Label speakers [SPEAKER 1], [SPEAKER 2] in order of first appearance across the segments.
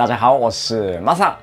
[SPEAKER 1] 大家好，我是 Masa。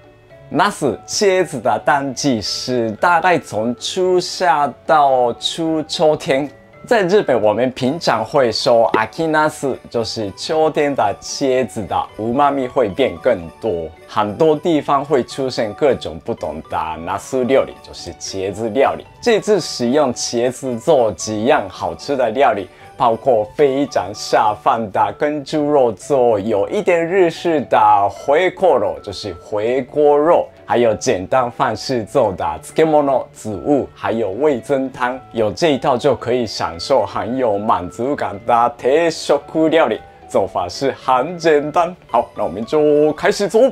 [SPEAKER 1] 那是茄子的淡季是大概从初夏到初秋天。在日本，我们平常会说阿基纳斯，就是秋天的茄子的乌妈咪会变更多。很多地方会出现各种不同的纳斯料理，就是茄子料理。这次使用茄子做几样好吃的料理。包括非常下饭的跟猪肉做，有一点日式的回锅肉，就是回锅肉，还有简单饭式做的 tsukemono 子物，还有味增汤，有这一套就可以享受很有满足感的特色料理，做法是很简单。好，那我们就开始做。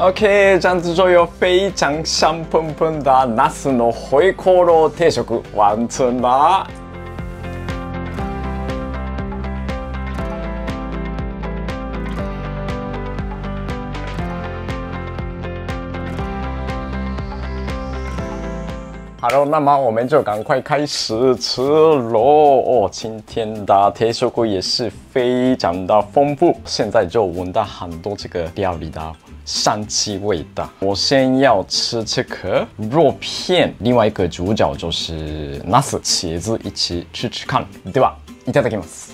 [SPEAKER 1] OK，这样子就有非常香喷喷的ナスの回锅肉定食完成了。好了，那么我们就赶快开始吃喽！哦，今天的铁食锅也是非常的丰富，现在就闻到很多这个料理的 香气味道。我先要吃这个肉片，另外一个主角就是ナス、茄子一起吃吃看，对吧？いただきます。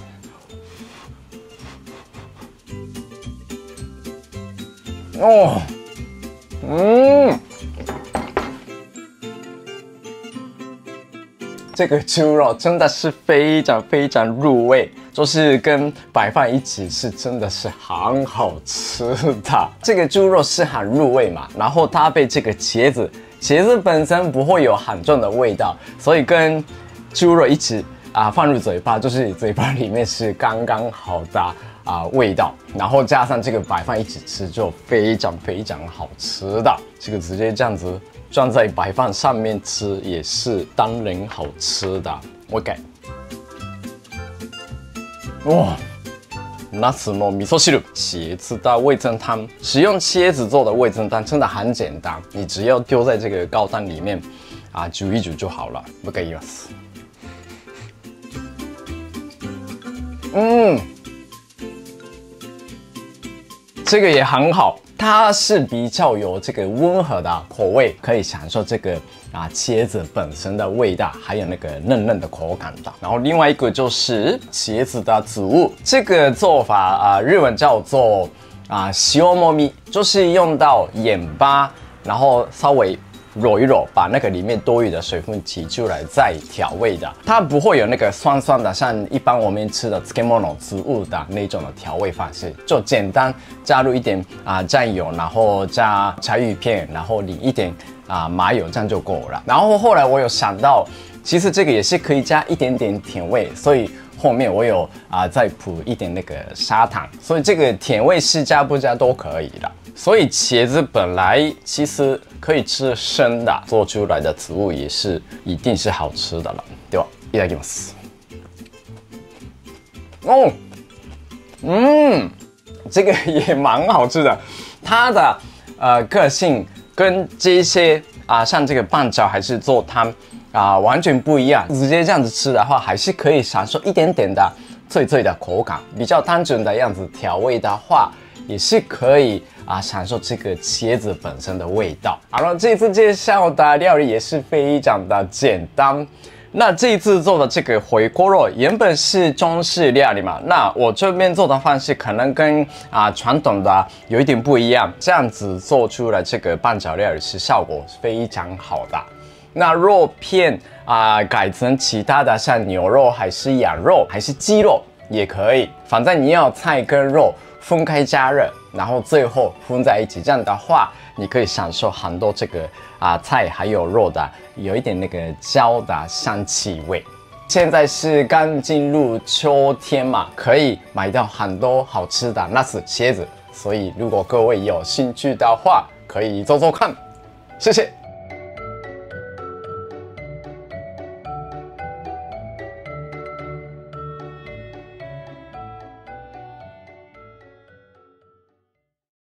[SPEAKER 1] 哦，嗯。这个猪肉真的是非常非常入味， 就是跟白饭一起吃，真的是很好吃的。这个猪肉是很入味嘛，然后搭配这个茄子，茄子本身不会有很重的味道，所以跟猪肉一起啊放入嘴巴，就是嘴巴里面是刚刚好的啊味道，然后加上这个白饭一起吃，就非常非常好吃的。这个直接这样子。装在白饭上面吃也是当然好吃的。OK，哇，那什么味噌汁茄子的味噌汤，使用茄子做的味噌汤真的很简单，你只要丢在这个高汤里面啊煮一煮就好了。不可以吗嗯，这个也很好。它是比较有这个温和的口味，可以享受这个啊茄子本身的味道，还有那个嫩嫩的口感的。然后另外一个就是茄子的植物，这个做法啊，日文叫做啊西欧莫咪，就是用到盐巴，然后稍微。揉一揉，把那个里面多余的水分挤出来再调味的，它不会有那个酸酸的，像一般我们吃的 tsukemono 植物的那种的调味方式，就简单加入一点啊酱油，然后加柴鱼片，然后淋一点啊麻油，这样就够了。然后后来我有想到，其实这个也是可以加一点点甜味，所以后面我有啊再铺一点那个砂糖，所以这个甜味是加不加都可以的。所以茄子本来其实可以吃生的，做出来的植物也是一定是好吃的了，对吧？いただきます。哦，嗯，这个也蛮好吃的。它的呃个性跟这些啊，像这个拌饺还是做汤啊，完全不一样。直接这样子吃的话，还是可以享受一点点的脆脆的口感。比较单纯的样子调味的话， 也是可以。啊，享受这个茄子本身的味道。好了，这次介绍的料理也是非常的简单。那这一次做的这个回锅肉原本是中式料理嘛，那我这边做的方式可能跟啊传统的有一点不一样。这样子做出来这个拌饺料理是效果非常好的。那肉片啊改成其他的，像牛肉还是羊肉还是鸡肉也可以，反正你要菜跟肉。分开加热，然后最后混在一起，这样的话，你可以享受很多这个啊菜还有肉的，有一点那个焦的香气味。现在是刚进入秋天嘛，可以买到很多好吃的那是茄子，所以如果各位有兴趣的话，可以做做看。谢谢。